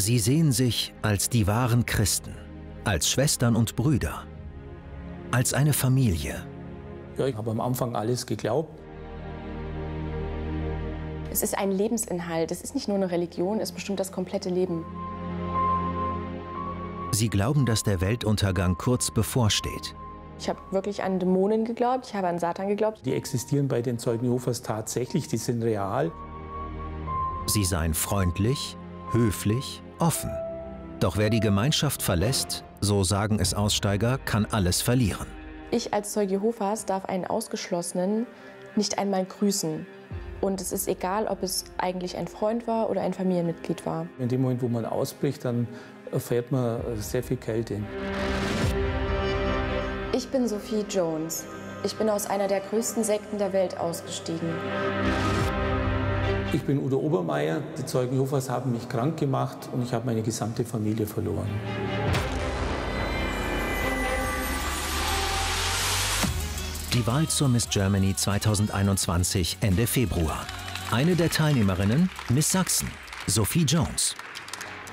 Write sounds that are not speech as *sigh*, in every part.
Sie sehen sich als die wahren Christen, als Schwestern und Brüder, als eine Familie. Ja, ich habe am Anfang alles geglaubt. Es ist ein Lebensinhalt. Es ist nicht nur eine Religion, es bestimmt das komplette Leben. Sie glauben, dass der Weltuntergang kurz bevorsteht. Ich habe wirklich an Dämonen geglaubt, ich habe an Satan geglaubt. Die existieren bei den Zeugen Jehovas tatsächlich, die sind real. Sie seien freundlich, höflich, offen. Doch wer die Gemeinschaft verlässt, so sagen es Aussteiger, kann alles verlieren. Ich als Zeuge Jehovas darf einen Ausgeschlossenen nicht einmal grüßen. Und es ist egal, ob es eigentlich ein Freund war oder ein Familienmitglied war. In dem Moment, wo man ausbricht, dann erfährt man sehr viel Kälte. Ich bin Sophie Jones. Ich bin aus einer der größten Sekten der Welt ausgestiegen. Ich bin Udo Obermeier. Die Zeugen Jehovas haben mich krank gemacht und ich habe meine gesamte Familie verloren. Die Wahl zur Miss Germany 2021 Ende Februar. Eine der Teilnehmerinnen, Miss Sachsen, Sophie Jones.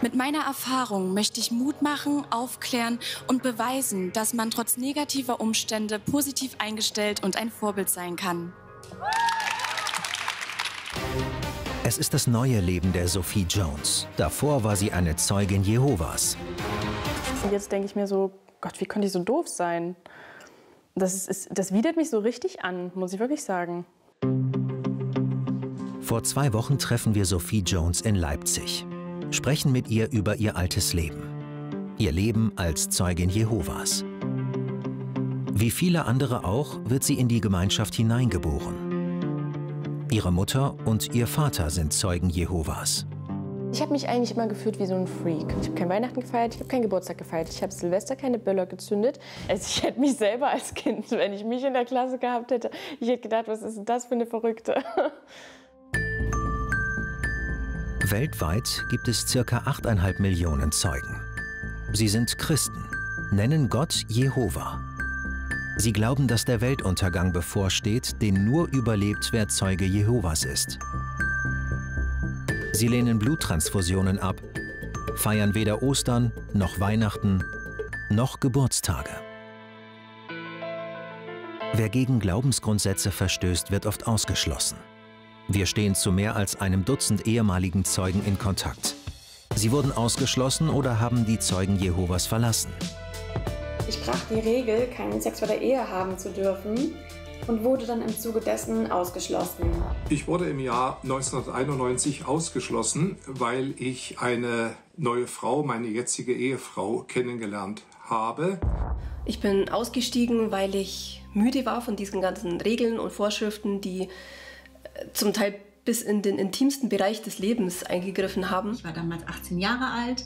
Mit meiner Erfahrung möchte ich Mut machen, aufklären und beweisen, dass man trotz negativer Umstände positiv eingestellt und ein Vorbild sein kann. Es ist das neue Leben der Sophie Jones. Davor war sie eine Zeugin Jehovas. Und jetzt denke ich mir so, Gott, wie konnte ich so doof sein? Das, ist, ist, das widert mich so richtig an, muss ich wirklich sagen. Vor zwei Wochen treffen wir Sophie Jones in Leipzig sprechen mit ihr über ihr altes Leben. Ihr Leben als Zeugin Jehovas. Wie viele andere auch wird sie in die Gemeinschaft hineingeboren. Ihre Mutter und ihr Vater sind Zeugen Jehovas. Ich habe mich eigentlich immer gefühlt wie so ein Freak. Ich habe kein Weihnachten gefeiert, ich habe keinen Geburtstag gefeiert, ich habe Silvester keine Böller gezündet. Also ich hätte mich selber als Kind, wenn ich mich in der Klasse gehabt hätte, ich hätte gedacht, was ist das für eine Verrückte. *laughs* Weltweit gibt es ca. 8,5 Millionen Zeugen. Sie sind Christen, nennen Gott Jehova. Sie glauben, dass der Weltuntergang bevorsteht, den nur überlebt, wer Zeuge Jehovas ist. Sie lehnen Bluttransfusionen ab, feiern weder Ostern noch Weihnachten noch Geburtstage. Wer gegen Glaubensgrundsätze verstößt, wird oft ausgeschlossen. Wir stehen zu mehr als einem Dutzend ehemaligen Zeugen in Kontakt. Sie wurden ausgeschlossen oder haben die Zeugen Jehovas verlassen. Ich brach die Regel, keinen Sex vor der Ehe haben zu dürfen und wurde dann im Zuge dessen ausgeschlossen. Ich wurde im Jahr 1991 ausgeschlossen, weil ich eine neue Frau, meine jetzige Ehefrau, kennengelernt habe. Ich bin ausgestiegen, weil ich müde war von diesen ganzen Regeln und Vorschriften, die zum Teil bis in den intimsten Bereich des Lebens eingegriffen haben. Ich war damals 18 Jahre alt,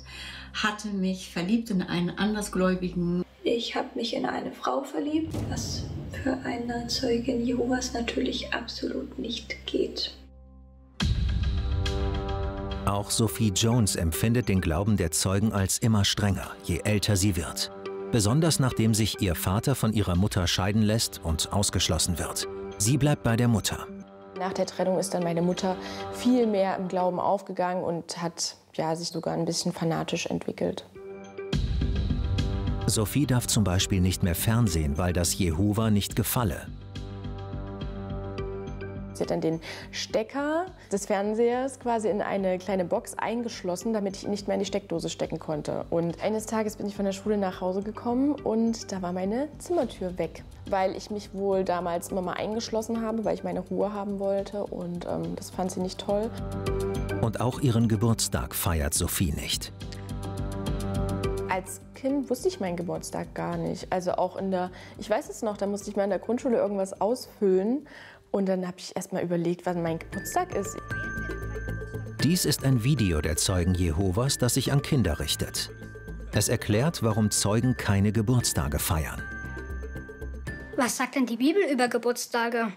hatte mich verliebt in einen andersgläubigen. Ich habe mich in eine Frau verliebt, was für eine Zeugin Jehovas natürlich absolut nicht geht. Auch Sophie Jones empfindet den Glauben der Zeugen als immer strenger, je älter sie wird. Besonders nachdem sich ihr Vater von ihrer Mutter scheiden lässt und ausgeschlossen wird. Sie bleibt bei der Mutter. Nach der Trennung ist dann meine Mutter viel mehr im Glauben aufgegangen und hat ja, sich sogar ein bisschen fanatisch entwickelt. Sophie darf zum Beispiel nicht mehr fernsehen, weil das Jehova nicht gefalle. Sie hat dann den Stecker des Fernsehers quasi in eine kleine Box eingeschlossen, damit ich ihn nicht mehr in die Steckdose stecken konnte. Und eines Tages bin ich von der Schule nach Hause gekommen und da war meine Zimmertür weg, weil ich mich wohl damals immer mal eingeschlossen habe, weil ich meine Ruhe haben wollte und ähm, das fand sie nicht toll. Und auch ihren Geburtstag feiert Sophie nicht. Als Kind wusste ich meinen Geburtstag gar nicht. Also auch in der, ich weiß es noch, da musste ich mal in der Grundschule irgendwas ausfüllen und dann habe ich erst mal überlegt, wann mein Geburtstag ist. Dies ist ein Video der Zeugen Jehovas, das sich an Kinder richtet. Es erklärt, warum Zeugen keine Geburtstage feiern. Was sagt denn die Bibel über Geburtstage?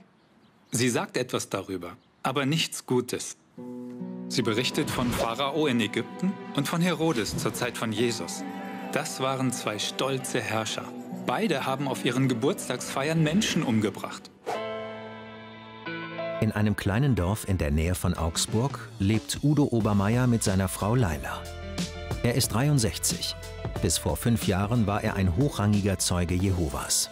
Sie sagt etwas darüber, aber nichts Gutes. Sie berichtet von Pharao in Ägypten und von Herodes zur Zeit von Jesus. Das waren zwei stolze Herrscher. Beide haben auf ihren Geburtstagsfeiern Menschen umgebracht. In einem kleinen Dorf in der Nähe von Augsburg lebt Udo Obermeier mit seiner Frau Laila. Er ist 63. Bis vor fünf Jahren war er ein hochrangiger Zeuge Jehovas.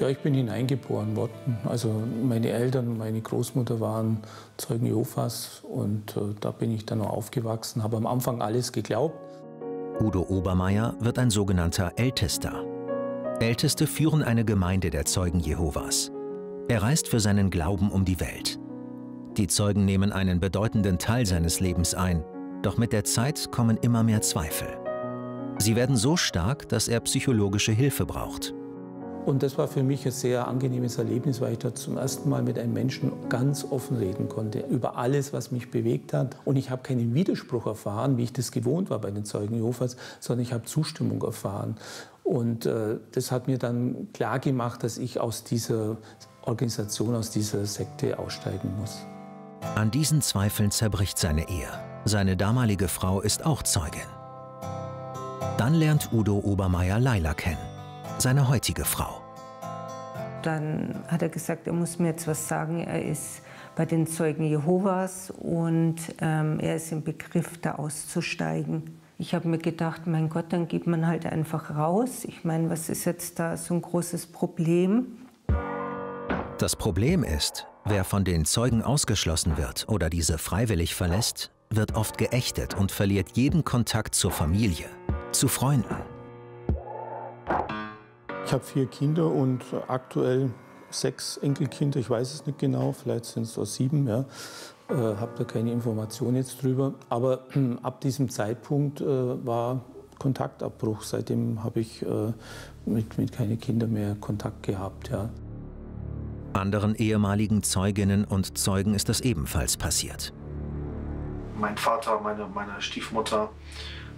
Ja, ich bin hineingeboren worden. Also meine Eltern und meine Großmutter waren Zeugen Jehovas und äh, da bin ich dann auch aufgewachsen, habe am Anfang alles geglaubt. Udo Obermeier wird ein sogenannter Ältester. Älteste führen eine Gemeinde der Zeugen Jehovas. Er reist für seinen Glauben um die Welt. Die Zeugen nehmen einen bedeutenden Teil seines Lebens ein, doch mit der Zeit kommen immer mehr Zweifel. Sie werden so stark, dass er psychologische Hilfe braucht. Und das war für mich ein sehr angenehmes Erlebnis, weil ich da zum ersten Mal mit einem Menschen ganz offen reden konnte über alles, was mich bewegt hat. Und ich habe keinen Widerspruch erfahren, wie ich das gewohnt war bei den Zeugen Jehovas, sondern ich habe Zustimmung erfahren. Und äh, das hat mir dann klar gemacht, dass ich aus dieser Organisation, aus dieser Sekte aussteigen muss. An diesen Zweifeln zerbricht seine Ehe. Seine damalige Frau ist auch Zeugin. Dann lernt Udo Obermeier Laila kennen seine heutige Frau. Dann hat er gesagt, er muss mir jetzt was sagen. Er ist bei den Zeugen Jehovas und ähm, er ist im Begriff, da auszusteigen. Ich habe mir gedacht, mein Gott, dann geht man halt einfach raus. Ich meine, was ist jetzt da so ein großes Problem? Das Problem ist, wer von den Zeugen ausgeschlossen wird oder diese freiwillig verlässt, wird oft geächtet und verliert jeden Kontakt zur Familie, zu Freunden. Ich habe vier Kinder und aktuell sechs Enkelkinder. Ich weiß es nicht genau, vielleicht sind es auch sieben. Ja. Äh, habe da keine Information jetzt drüber. Aber äh, ab diesem Zeitpunkt äh, war Kontaktabbruch. Seitdem habe ich äh, mit, mit keine Kinder mehr Kontakt gehabt. Ja. Anderen ehemaligen Zeuginnen und Zeugen ist das ebenfalls passiert. Mein Vater, meine, meine Stiefmutter,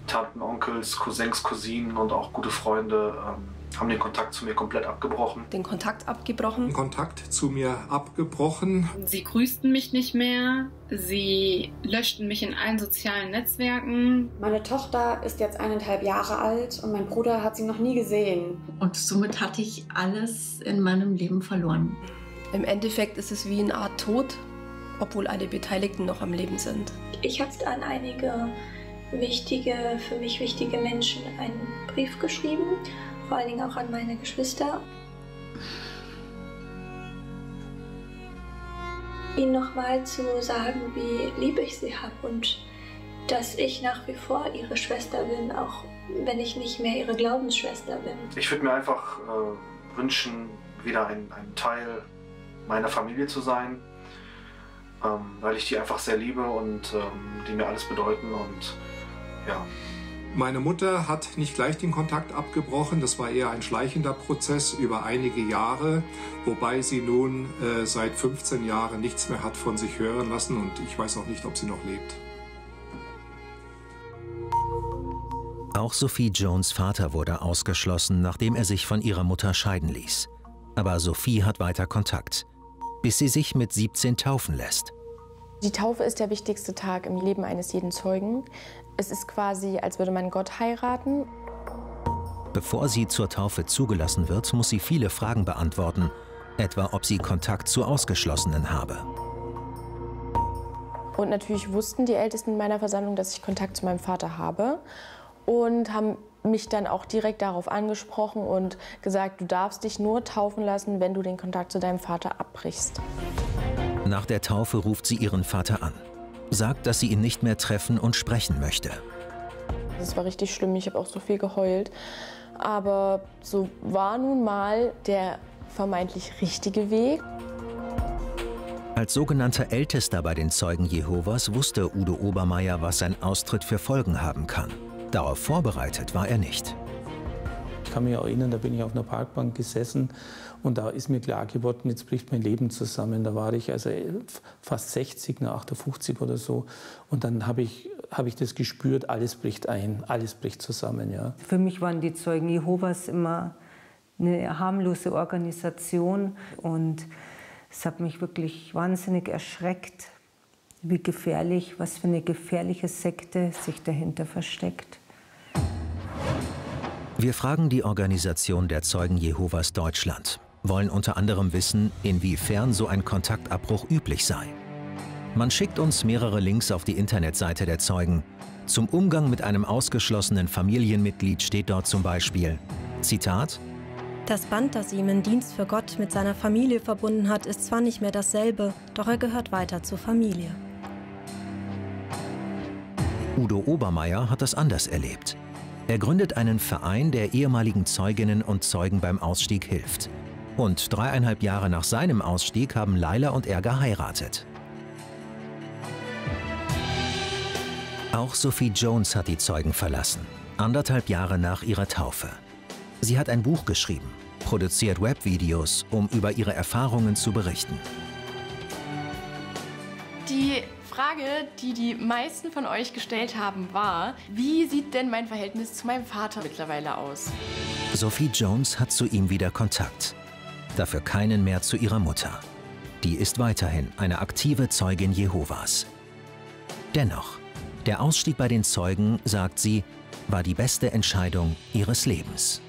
Tanten, Onkels, Cousins, Cousinen und auch gute Freunde ähm, haben den Kontakt zu mir komplett abgebrochen. Den Kontakt abgebrochen? Den Kontakt zu mir abgebrochen. Sie grüßten mich nicht mehr. Sie löschten mich in allen sozialen Netzwerken. Meine Tochter ist jetzt eineinhalb Jahre alt und mein Bruder hat sie noch nie gesehen. Und somit hatte ich alles in meinem Leben verloren. Im Endeffekt ist es wie eine Art Tod, obwohl alle Beteiligten noch am Leben sind. Ich habe an einige wichtige, für mich wichtige Menschen einen Brief geschrieben vor allen Dingen auch an meine Geschwister. Ihnen nochmal zu sagen, wie lieb ich sie habe und dass ich nach wie vor ihre Schwester bin, auch wenn ich nicht mehr ihre Glaubensschwester bin. Ich würde mir einfach äh, wünschen, wieder ein, ein, Teil meiner Familie zu sein, ähm, weil ich die einfach sehr liebe und ähm, die mir alles bedeuten und ja. Meine Mutter hat nicht gleich den Kontakt abgebrochen. Das war eher ein schleichender Prozess über einige Jahre, wobei sie nun äh, seit 15 Jahren nichts mehr hat von sich hören lassen und ich weiß auch nicht, ob sie noch lebt. Auch Sophie Jones Vater wurde ausgeschlossen, nachdem er sich von ihrer Mutter scheiden ließ. Aber Sophie hat weiter Kontakt, bis sie sich mit 17 taufen lässt. Die Taufe ist der wichtigste Tag im Leben eines jeden Zeugen. Es ist quasi, als würde man Gott heiraten. Bevor sie zur Taufe zugelassen wird, muss sie viele Fragen beantworten, etwa ob sie Kontakt zu Ausgeschlossenen habe. Und natürlich wussten die Ältesten meiner Versammlung, dass ich Kontakt zu meinem Vater habe und haben mich dann auch direkt darauf angesprochen und gesagt, du darfst dich nur taufen lassen, wenn du den Kontakt zu deinem Vater abbrichst. Nach der Taufe ruft sie ihren Vater an sagt, dass sie ihn nicht mehr treffen und sprechen möchte. Das war richtig schlimm, ich habe auch so viel geheult. Aber so war nun mal der vermeintlich richtige Weg. Als sogenannter Ältester bei den Zeugen Jehovas wusste Udo Obermeier, was sein Austritt für Folgen haben kann. Darauf vorbereitet war er nicht. Ich kann mich erinnern, da bin ich auf einer Parkbank gesessen und da ist mir klar geworden, jetzt bricht mein Leben zusammen. Da war ich also fast 60, 58 oder so. Und dann habe ich, hab ich das gespürt, alles bricht ein, alles bricht zusammen. Ja. Für mich waren die Zeugen Jehovas immer eine harmlose Organisation. Und es hat mich wirklich wahnsinnig erschreckt, wie gefährlich, was für eine gefährliche Sekte sich dahinter versteckt. Wir fragen die Organisation der Zeugen Jehovas Deutschland wollen unter anderem wissen, inwiefern so ein Kontaktabbruch üblich sei. Man schickt uns mehrere Links auf die Internetseite der Zeugen. Zum Umgang mit einem ausgeschlossenen Familienmitglied steht dort zum Beispiel, Zitat, das Band, das ihm im Dienst für Gott mit seiner Familie verbunden hat, ist zwar nicht mehr dasselbe, doch er gehört weiter zur Familie. Udo Obermeier hat das anders erlebt. Er gründet einen Verein, der ehemaligen Zeuginnen und Zeugen beim Ausstieg hilft. Und dreieinhalb Jahre nach seinem Ausstieg haben Laila und er geheiratet. Auch Sophie Jones hat die Zeugen verlassen, anderthalb Jahre nach ihrer Taufe. Sie hat ein Buch geschrieben, produziert Webvideos, um über ihre Erfahrungen zu berichten. Frage, die die meisten von euch gestellt haben, war, wie sieht denn mein Verhältnis zu meinem Vater mittlerweile aus? Sophie Jones hat zu ihm wieder Kontakt. Dafür keinen mehr zu ihrer Mutter. Die ist weiterhin eine aktive Zeugin Jehovas. Dennoch, der Ausstieg bei den Zeugen, sagt sie, war die beste Entscheidung ihres Lebens.